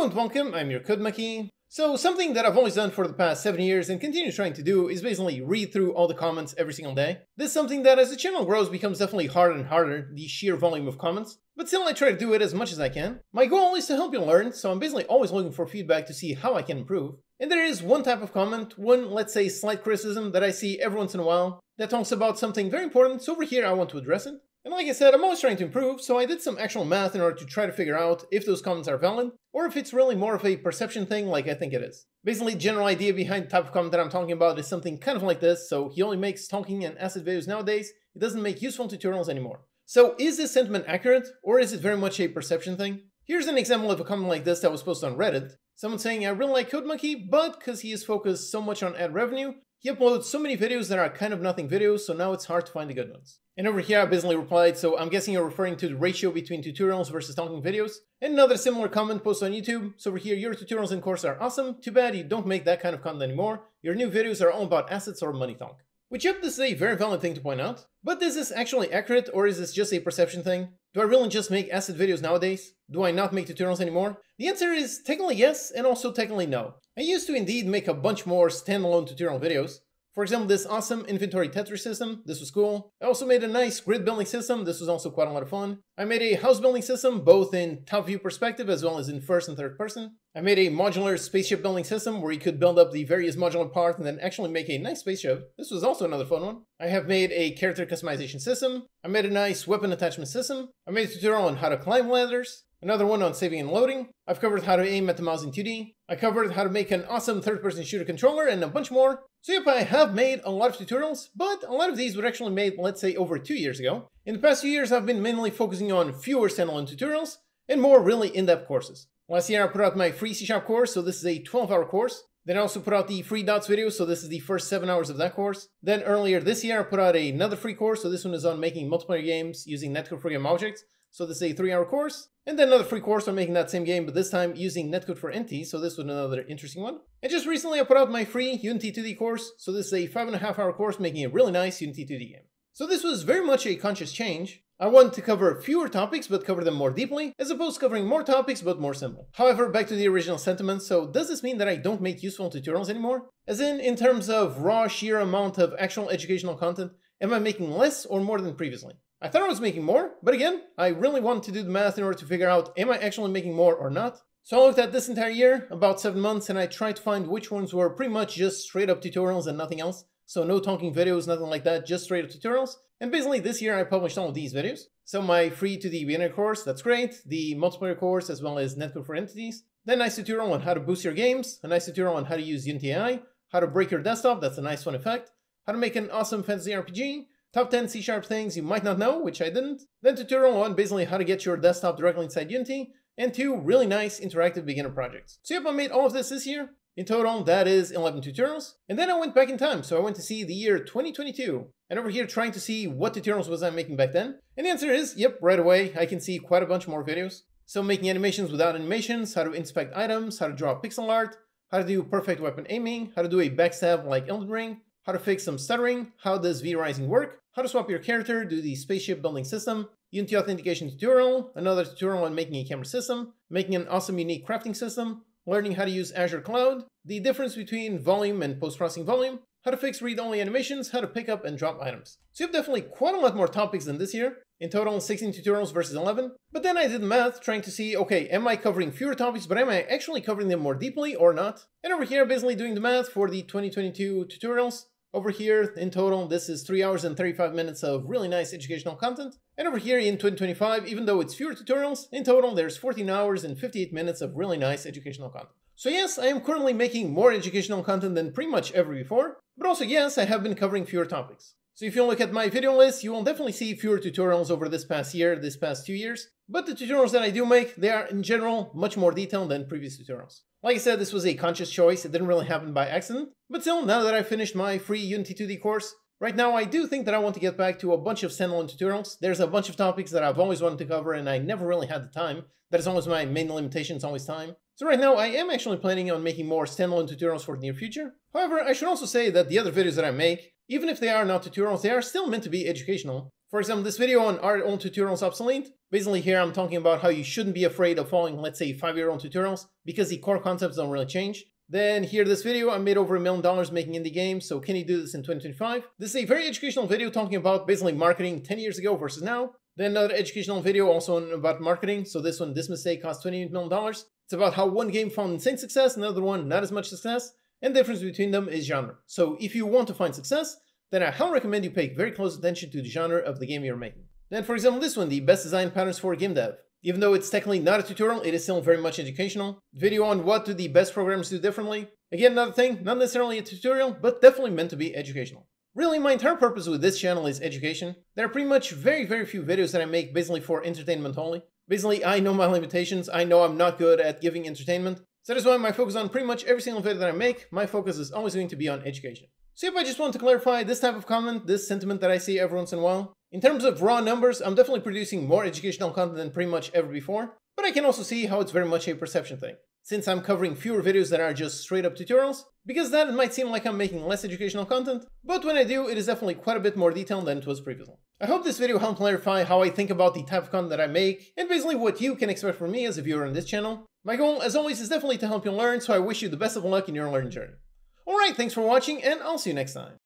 Hello and welcome, I'm your CodeMonkey. So something that I've always done for the past 7 years and continue trying to do is basically read through all the comments every single day. This is something that as the channel grows becomes definitely harder and harder, the sheer volume of comments, but still I try to do it as much as I can. My goal is to help you learn, so I'm basically always looking for feedback to see how I can improve. And there is one type of comment, one let's say slight criticism that I see every once in a while that talks about something very important, so over here I want to address it. And like I said, I'm always trying to improve, so I did some actual math in order to try to figure out if those comments are valid, or if it's really more of a perception thing like I think it is. Basically, general idea behind the type of comment that I'm talking about is something kind of like this, so he only makes talking and asset videos nowadays, he doesn't make useful tutorials anymore. So is this sentiment accurate, or is it very much a perception thing? Here's an example of a comment like this that was posted on Reddit. Someone saying, I really like CodeMonkey, but because he is focused so much on ad revenue, he uploads so many videos that are kind of nothing videos, so now it's hard to find the good ones. And over here I basically replied, so I'm guessing you're referring to the ratio between tutorials versus talking videos. And another similar comment posted on YouTube, so over here your tutorials and courses are awesome, too bad you don't make that kind of content anymore. Your new videos are all about assets or money talk. Which yep, this is a very valid thing to point out. But is this actually accurate or is this just a perception thing? Do I really just make asset videos nowadays? Do I not make tutorials anymore? The answer is technically yes and also technically no. I used to indeed make a bunch more standalone tutorial videos, for example, this awesome inventory Tetris system, this was cool. I also made a nice grid building system, this was also quite a lot of fun. I made a house building system, both in top view perspective as well as in first and third person. I made a modular spaceship building system where you could build up the various modular parts and then actually make a nice spaceship. This was also another fun one. I have made a character customization system. I made a nice weapon attachment system. I made a tutorial on how to climb ladders. Another one on saving and loading. I've covered how to aim at the mouse in 2D. I covered how to make an awesome third-person shooter controller and a bunch more. So yep, I have made a lot of tutorials, but a lot of these were actually made, let's say, over two years ago. In the past few years, I've been mainly focusing on fewer standalone tutorials and more really in-depth courses. Last year, I put out my free C-Sharp course, so this is a 12-hour course. Then I also put out the free DOTS video, so this is the first seven hours of that course. Then earlier this year, I put out another free course, so this one is on making multiplayer games using for game objects. So this is a three hour course. And then another free course on making that same game, but this time using netcode for entities, so this was another interesting one. And just recently I put out my free Unity 2D course, so this is a five and a half hour course making a really nice Unity 2D game. So this was very much a conscious change. I wanted to cover fewer topics but cover them more deeply, as opposed to covering more topics but more simple. However, back to the original sentiment, so does this mean that I don't make useful tutorials anymore? As in, in terms of raw sheer amount of actual educational content, am I making less or more than previously? I thought I was making more, but again, I really wanted to do the math in order to figure out am I actually making more or not. So I looked at this entire year, about 7 months, and I tried to find which ones were pretty much just straight up tutorials and nothing else. So no talking videos, nothing like that, just straight up tutorials. And basically this year I published all of these videos. So my free 2D beginner course, that's great, the multiplayer course as well as netcode for entities. Then nice tutorial on how to boost your games, a nice tutorial on how to use Unity AI, how to break your desktop, that's a nice fun effect, how to make an awesome fantasy RPG, Top 10 C-sharp things you might not know, which I didn't. Then tutorial on basically how to get your desktop directly inside Unity. And two really nice interactive beginner projects. So yep, I made all of this this year. In total, that is 11 tutorials. And then I went back in time, so I went to see the year 2022. And over here trying to see what tutorials was I making back then. And the answer is, yep, right away, I can see quite a bunch more videos. So making animations without animations, how to inspect items, how to draw pixel art, how to do perfect weapon aiming, how to do a backstab like Elden Ring, how to fix some stuttering, how does V-Rising work, how to swap your character, do the spaceship building system, Unity authentication tutorial, another tutorial on making a camera system, making an awesome unique crafting system, learning how to use Azure Cloud, the difference between volume and post-processing volume, how to fix read-only animations, how to pick up and drop items. So you have definitely quite a lot more topics than this year, in total 16 tutorials versus 11, but then I did math trying to see, okay, am I covering fewer topics, but am I actually covering them more deeply or not? And over here, basically doing the math for the 2022 tutorials, over here, in total, this is 3 hours and 35 minutes of really nice educational content. And over here in 2025, even though it's fewer tutorials, in total there's 14 hours and 58 minutes of really nice educational content. So yes, I am currently making more educational content than pretty much ever before, but also yes, I have been covering fewer topics. So if you look at my video list, you will definitely see fewer tutorials over this past year, this past two years. But the tutorials that I do make, they are in general much more detailed than previous tutorials. Like I said, this was a conscious choice, it didn't really happen by accident. But still, now that I've finished my free Unity 2D course, right now I do think that I want to get back to a bunch of standalone tutorials. There's a bunch of topics that I've always wanted to cover and I never really had the time. That is always my main limitation, it's always time. So right now I am actually planning on making more standalone tutorials for the near future. However, I should also say that the other videos that I make, even if they are not tutorials, they are still meant to be educational. For example, this video on are own tutorials obsolete? Basically here I'm talking about how you shouldn't be afraid of following, let's say, 5-year-old tutorials, because the core concepts don't really change. Then here this video, I made over a million dollars making indie games, so can you do this in 2025? This is a very educational video talking about basically marketing 10 years ago versus now. Then another educational video also about marketing, so this one, this mistake cost $28 million. It's about how one game found insane success, another one not as much success, and the difference between them is genre. So if you want to find success, then I highly recommend you pay very close attention to the genre of the game you're making. Then for example this one, the best design patterns for game dev. Even though it's technically not a tutorial, it is still very much educational. Video on what do the best programmers do differently. Again, another thing, not necessarily a tutorial, but definitely meant to be educational. Really, my entire purpose with this channel is education. There are pretty much very, very few videos that I make basically for entertainment only. Basically, I know my limitations, I know I'm not good at giving entertainment, so that's why my focus on pretty much every single video that I make, my focus is always going to be on education. So if I just want to clarify this type of comment, this sentiment that I see every once in a while, in terms of raw numbers, I'm definitely producing more educational content than pretty much ever before, but I can also see how it's very much a perception thing. Since I'm covering fewer videos that are just straight up tutorials, because that it might seem like I'm making less educational content, but when I do, it is definitely quite a bit more detailed than it was previously. I hope this video helped clarify how I think about the type of content that I make, and basically what you can expect from me as a viewer on this channel. My goal, as always, is definitely to help you learn, so I wish you the best of luck in your learning journey. Alright, thanks for watching, and I'll see you next time.